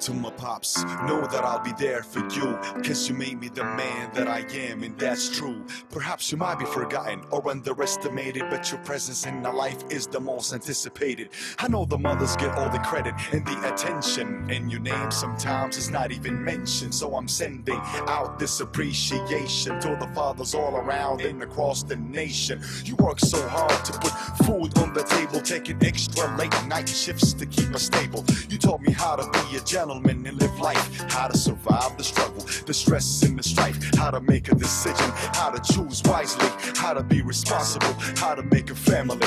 to my pops. Know that I'll be there for you. Cause you made me the man that I am, and that's true. Perhaps you might be forgotten or underestimated, but your presence in my life is the most anticipated. I know the mothers get all the credit and the attention, and your name sometimes is not even mentioned. So I'm sending out this appreciation to the fathers all around and across the nation. You work so hard to put food on the table, taking extra late night shifts to keep us stable. You taught me how to be a gentleman and live life, how to survive the struggle, the stress and the strife, how to make a decision, how to choose wisely, how to be responsible, how to make a family.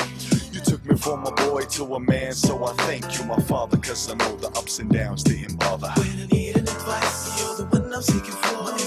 You took me from a boy to a man, so I thank you, my father, cause I know the ups and downs didn't bother. When I need advice, you're the one I'm seeking for.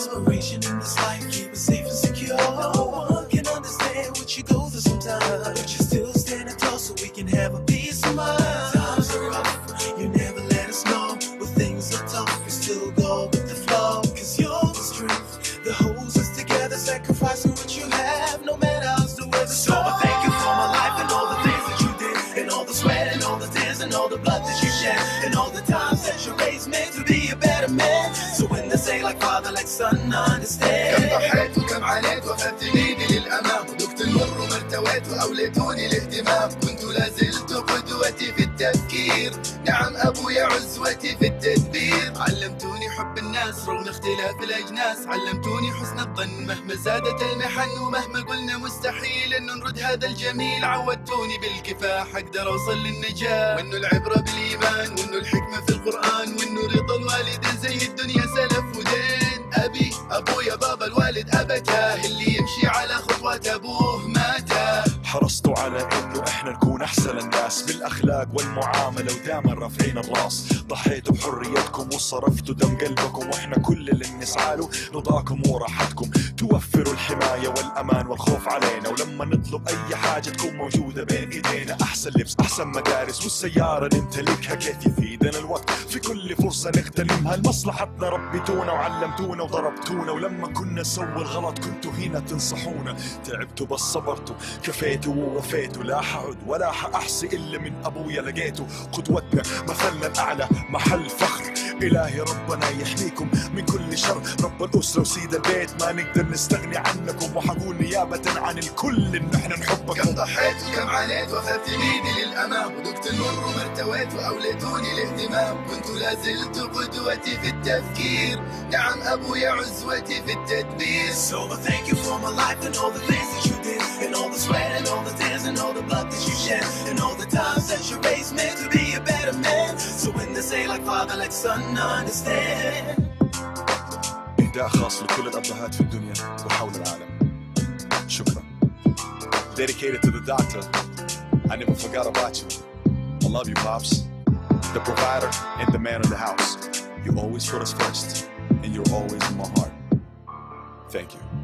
Better man. So when they say like father, like son, I كم understand. ضحيت وكم عانيت وقفت ايدي للأمام ذقت المر وما ارتويت وأوليتوني الاهتمام كنت لازلت قدوتي في التفكير نعم أبويا عزوتي في التدبير علمتوني الناس رغم اختلاف الأجناس. علمتوني حسن الظن. مهما زادت المحن ومهما قلنا مستحيل انه نرد هذا الجميل. عودتوني بالكفاح أقدر أوصل للنجاح وانه العبرة بالإيمان وانه الحكمة في القرآن وانه رضا الوالدين. زي الدنيا حرصتوا على إنه إحنا نكون أحسن الناس بالأخلاق والمعاملة ودائما رافعين الرأس. ضحيتوا بحريتكم وصرفتوا دم قلبكم وإحنا كل اللي نسعى له رضاكم وراحتكم. توفروا الحماية والأمان والخوف علينا. ولما نطلب أي حاجة تكون موجودة بين إيدينا أحسن لبس أحسن مدارس والسيارة نمتلكها كيف يفيدنا الوقت. في كل فرصة نغتنمها لمصلحتنا. ربيتونا وعلمتونا وضربتونا. ولما كنا نسوي الغلط كنتوا هنا تنصحونا. تعبتوا بس صبرتوا. كفيتوا ووفيتوا لا حعد ولا حأحصي إلا من أبويا لقيته. قدوتنا مثلنا الأعلى محل فخر. إلهي ربنا يحميكم من كل شر. رب الأسرة وسيد البيت ما نقدر نستغني عنكم. وحقول نيابة عن الكل إن إحنا كم نحبكم ضحيت وكم عانيت واخذت إيدي للأمام. وذقت المر وما ارتويت وأوليتوني الاهتمام. كنت لازلت قدوتي في التفكير. نعم أبويا عزوتي في التدبير. So thank you for my life and all the things that you did, and all the sweat and all the tears and all the blood that you shed, and all the times that you raised me to be a better man. So when they say like father, like son, I understand. إهداء خاص لكل الأبهات في الدنيا وحول العالم شكرا Dedicated to the doctor I never forgot about you I love you pops The provider and the man of the house You always put us first And you're always in my heart Thank you